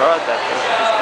product